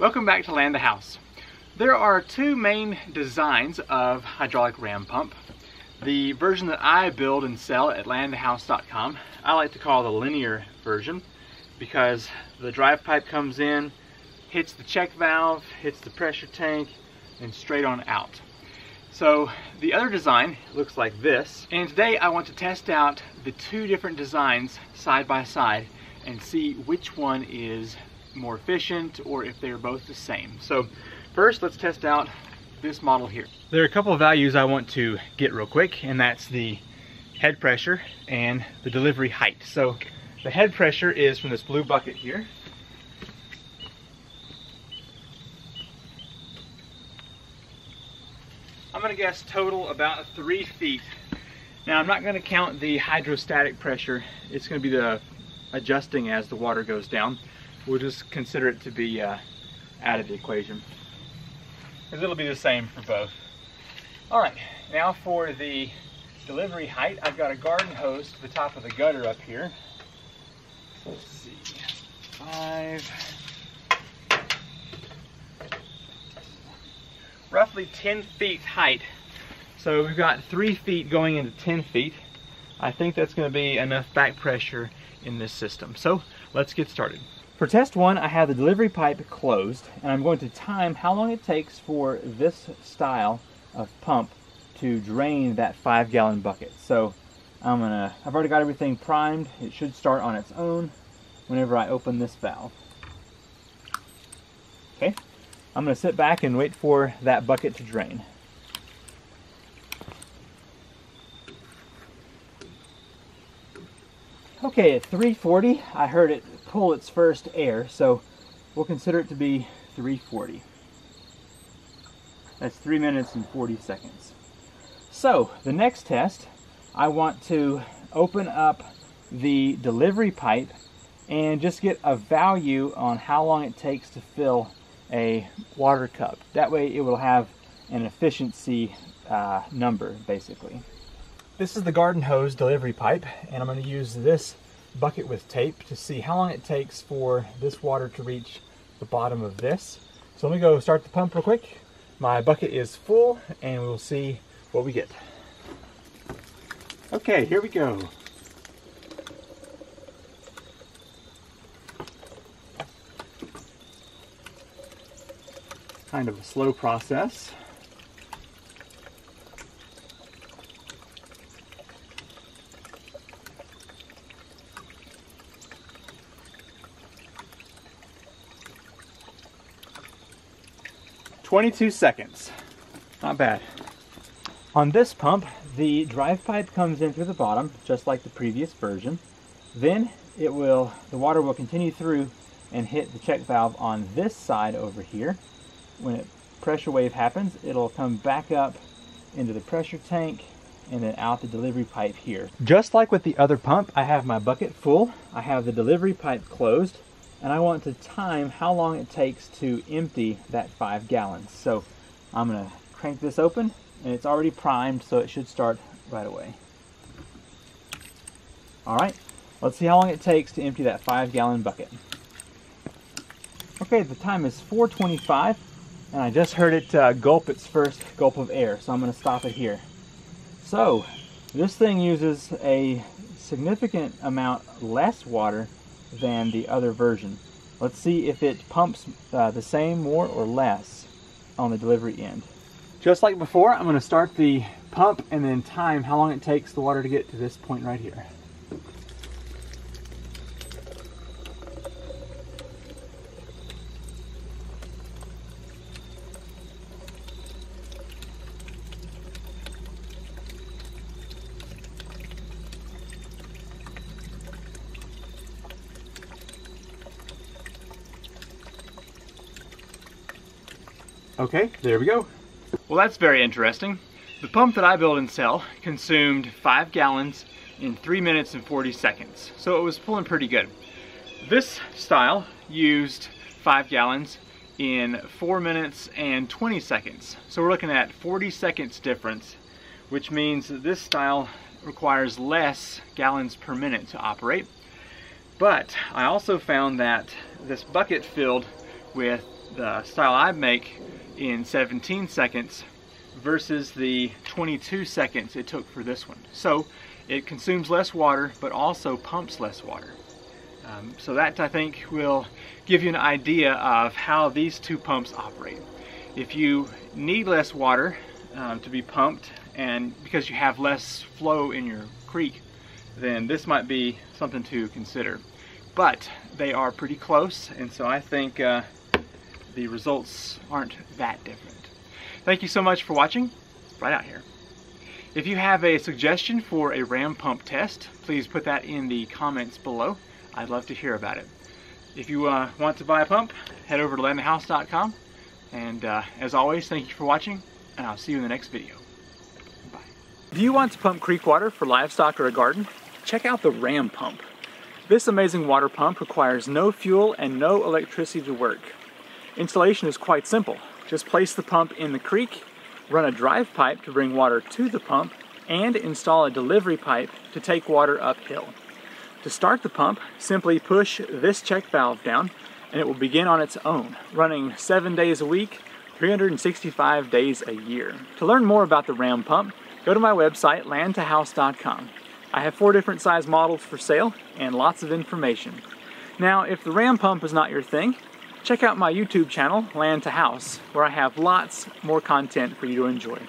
Welcome back to Land to House. There are two main designs of hydraulic ram pump. The version that I build and sell at landtohouse.com, I like to call the linear version because the drive pipe comes in, hits the check valve, hits the pressure tank, and straight on out. So the other design looks like this, and today I want to test out the two different designs side by side and see which one is more efficient or if they're both the same. So first let's test out this model here. There are a couple of values I want to get real quick and that's the head pressure and the delivery height. So the head pressure is from this blue bucket here. I'm gonna guess total about three feet. Now I'm not gonna count the hydrostatic pressure. It's gonna be the adjusting as the water goes down we'll just consider it to be uh, out of the equation. Because it'll be the same for both. All right, now for the delivery height, I've got a garden hose to the top of the gutter up here. Let's see, five, roughly 10 feet height. So we've got three feet going into 10 feet. I think that's gonna be enough back pressure in this system. So let's get started. For test one, I have the delivery pipe closed, and I'm going to time how long it takes for this style of pump to drain that five gallon bucket. So I'm gonna, I've already got everything primed. It should start on its own whenever I open this valve. Okay, I'm gonna sit back and wait for that bucket to drain. Okay, at 340, I heard it pull its first air, so we'll consider it to be 340. That's 3 minutes and 40 seconds. So, the next test, I want to open up the delivery pipe and just get a value on how long it takes to fill a water cup. That way it will have an efficiency uh, number, basically. This is the garden hose delivery pipe, and I'm going to use this bucket with tape to see how long it takes for this water to reach the bottom of this. So let me go start the pump real quick. My bucket is full and we'll see what we get. Okay, here we go. Kind of a slow process. 22 seconds. Not bad. On this pump, the drive pipe comes in through the bottom, just like the previous version. Then it will, the water will continue through and hit the check valve on this side over here. When a pressure wave happens, it'll come back up into the pressure tank and then out the delivery pipe here. Just like with the other pump, I have my bucket full. I have the delivery pipe closed and I want to time how long it takes to empty that five gallons. So I'm gonna crank this open and it's already primed so it should start right away. All right, let's see how long it takes to empty that five gallon bucket. Okay, the time is 425 and I just heard it uh, gulp its first gulp of air, so I'm gonna stop it here. So, this thing uses a significant amount less water than the other version. Let's see if it pumps uh, the same, more, or less on the delivery end. Just like before, I'm going to start the pump and then time how long it takes the water to get to this point right here. Okay, there we go. Well, that's very interesting. The pump that I build and sell consumed five gallons in three minutes and 40 seconds. So it was pulling pretty good. This style used five gallons in four minutes and 20 seconds. So we're looking at 40 seconds difference, which means this style requires less gallons per minute to operate. But I also found that this bucket filled with the style I make in 17 seconds versus the 22 seconds it took for this one. So it consumes less water, but also pumps less water. Um, so that I think will give you an idea of how these two pumps operate. If you need less water um, to be pumped and because you have less flow in your creek, then this might be something to consider. But they are pretty close, and so I think uh, the results aren't that different. Thank you so much for watching. Right out here. If you have a suggestion for a ram pump test, please put that in the comments below. I'd love to hear about it. If you uh, want to buy a pump, head over to landtohouse.com. And uh, as always, thank you for watching, and I'll see you in the next video. Bye. If you want to pump creek water for livestock or a garden, check out the Ram pump. This amazing water pump requires no fuel and no electricity to work. Installation is quite simple. Just place the pump in the creek, run a drive pipe to bring water to the pump, and install a delivery pipe to take water uphill. To start the pump, simply push this check valve down and it will begin on its own, running seven days a week, 365 days a year. To learn more about the Ram pump, go to my website, landtohouse.com. I have four different size models for sale and lots of information. Now, if the Ram pump is not your thing, check out my YouTube channel, Land to House, where I have lots more content for you to enjoy.